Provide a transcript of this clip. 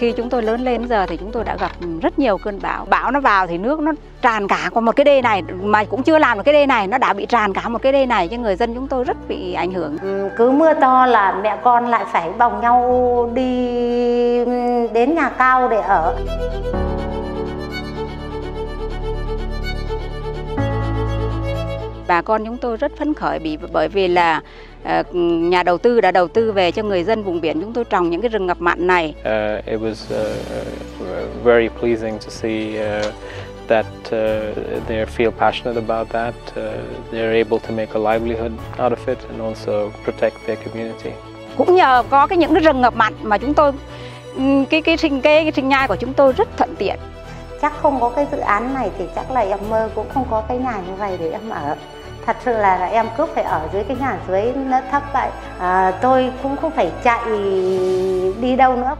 khi chúng tôi lớn lên giờ thì chúng tôi đã gặp rất nhiều cơn bão. Bão nó vào thì nước nó tràn cả qua một cái đê này mà cũng chưa làm được cái đê này nó đã bị tràn cả một cái đê này cho người dân chúng tôi rất bị ảnh hưởng. Ừ, cứ mưa to là mẹ con lại phải bồng nhau đi đến nhà cao để ở. Bà con chúng tôi rất phấn khởi bị bởi vì là ờ, nhà đầu tư đã đầu tư về cho người dân vùng biển chúng tôi trồng những cái rừng ngập mặn này Uh, it was uh, very pleasing to see uh, that uh, they feel passionate about that. Uh, they're able to make a livelihood out of it and also protect their community. cũng nhờ có cái những cái rừng ngập mặn mà chúng tôi cái cái sinh kế cái sinh nhai của chúng tôi rất thuận tiện chắc không có cái dự án này thì chắc là em mơ cũng không có cái nhà như vậy để em ở. Thật sự là, em cứ phải ở dưới cái nhà dưới nó thấp vậy. À, tôi cũng không phải chạy đi đâu nữa.